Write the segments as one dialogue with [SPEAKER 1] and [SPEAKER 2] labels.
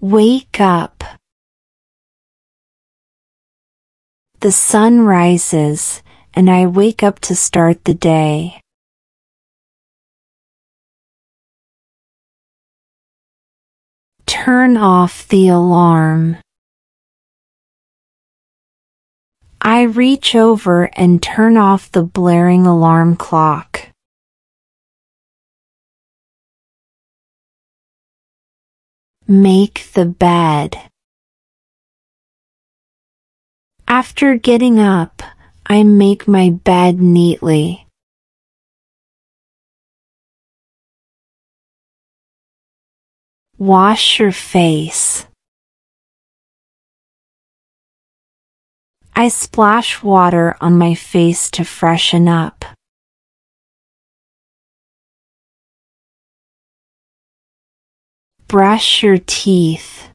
[SPEAKER 1] Wake up. The sun rises, and I wake up to start the day. Turn off the alarm. I reach over and turn off the blaring alarm clock. Make the bed. After getting up, I make my bed neatly. Wash your face. I splash water on my face to freshen up. Brush your teeth.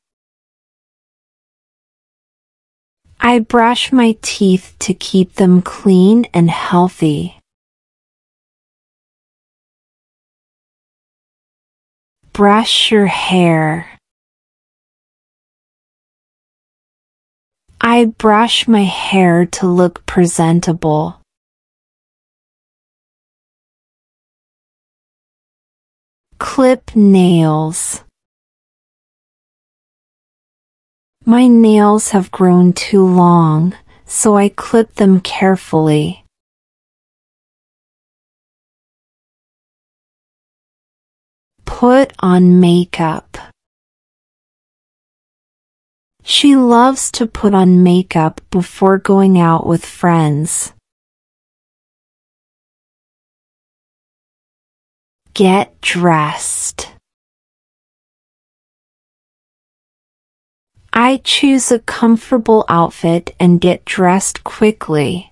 [SPEAKER 1] I brush my teeth to keep them clean and healthy. Brush your hair. I brush my hair to look presentable. Clip nails. My nails have grown too long, so I clip them carefully. Put on makeup. She loves to put on makeup before going out with friends. Get dressed. I choose a comfortable outfit and get dressed quickly.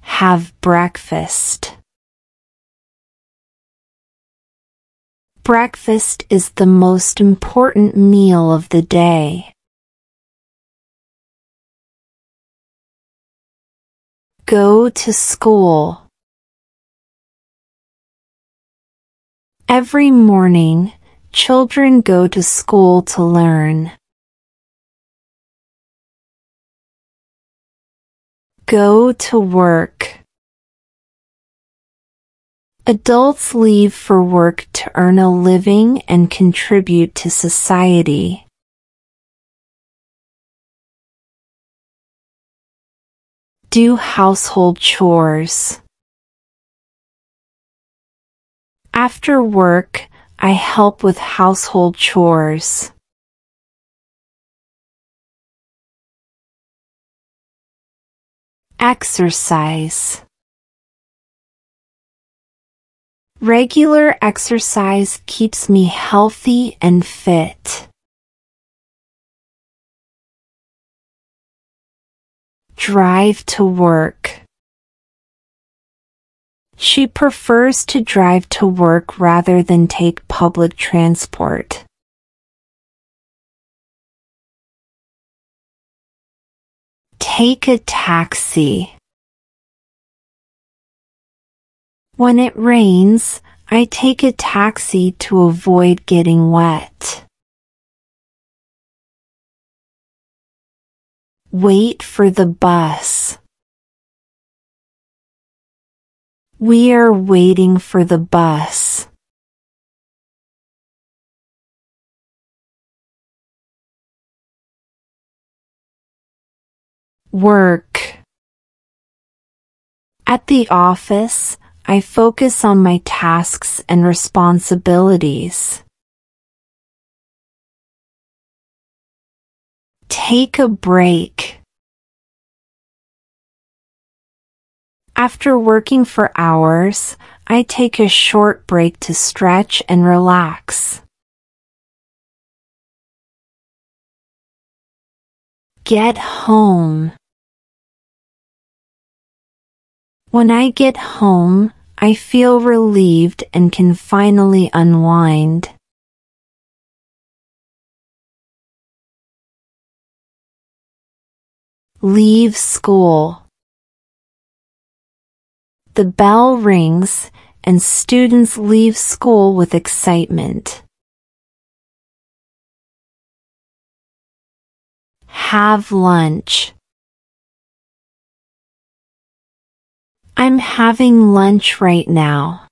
[SPEAKER 1] Have breakfast. Breakfast is the most important meal of the day. Go to school. Every morning, children go to school to learn. Go to work. Adults leave for work to earn a living and contribute to society. Do household chores. After work, I help with household chores. Exercise. Regular exercise keeps me healthy and fit. Drive to work. She prefers to drive to work rather than take public transport. Take a taxi. When it rains, I take a taxi to avoid getting wet. Wait for the bus. We are waiting for the bus. Work. At the office, I focus on my tasks and responsibilities. Take a break. After working for hours, I take a short break to stretch and relax. Get home. When I get home, I feel relieved and can finally unwind. Leave school. The bell rings, and students leave school with excitement. Have lunch. I'm having lunch right now.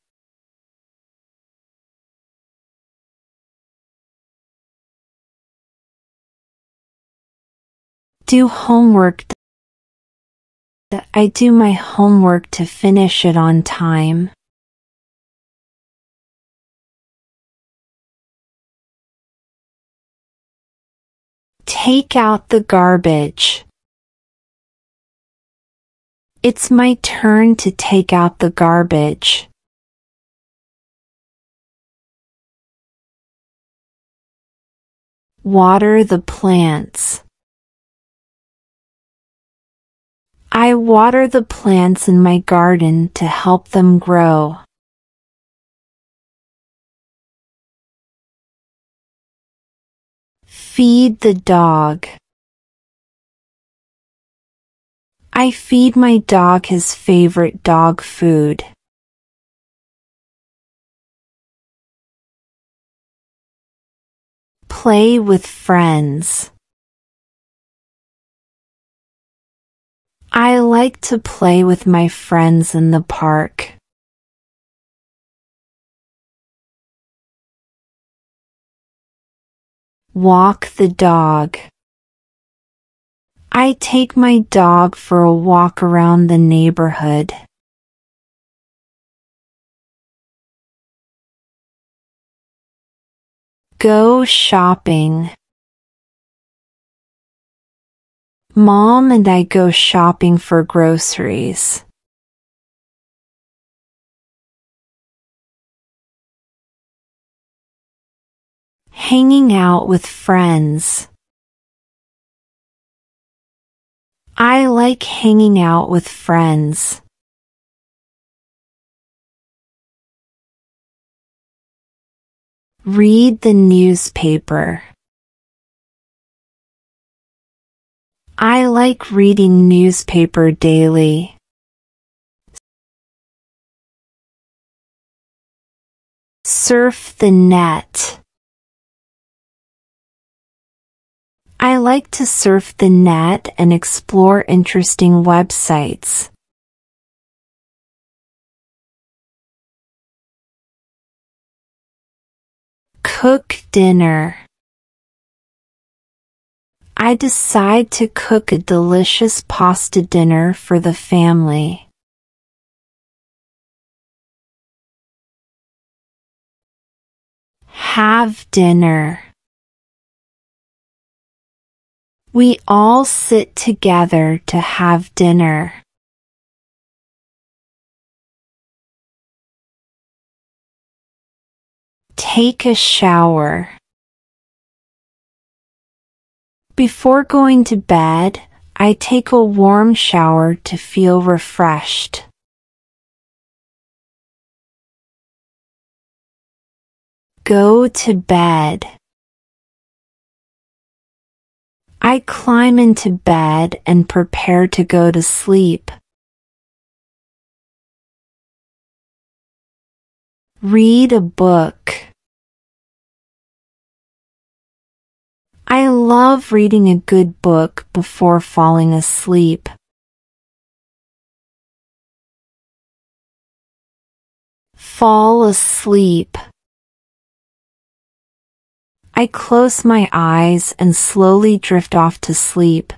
[SPEAKER 1] Do homework. I do my homework to finish it on time. Take out the garbage. It's my turn to take out the garbage. Water the plants. I water the plants in my garden to help them grow. Feed the dog. I feed my dog his favorite dog food. Play with friends. I like to play with my friends in the park. Walk the dog. I take my dog for a walk around the neighborhood. Go shopping. Mom and I go shopping for groceries. Hanging out with friends. I like hanging out with friends. Read the newspaper. I like reading newspaper daily. Surf the net. I like to surf the net and explore interesting websites. Cook dinner. I decide to cook a delicious pasta dinner for the family. Have dinner. We all sit together to have dinner. Take a shower. Before going to bed, I take a warm shower to feel refreshed. Go to bed. I climb into bed and prepare to go to sleep. Read a book. I love reading a good book before falling asleep. Fall asleep. I close my eyes and slowly drift off to sleep.